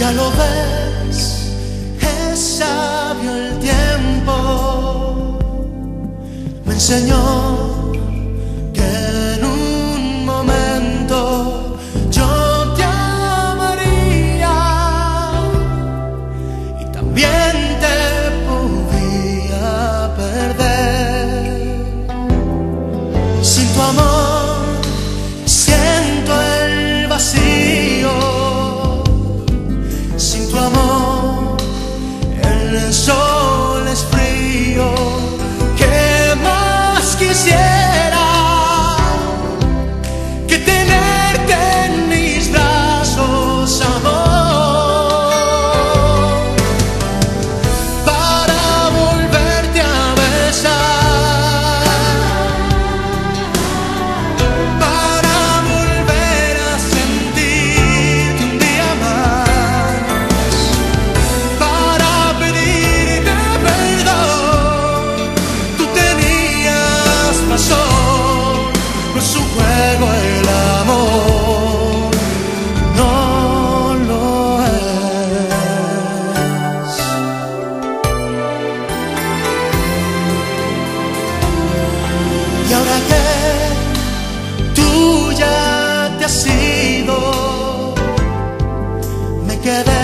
Ya lo ves, es sabio el tiempo. Me enseñó together.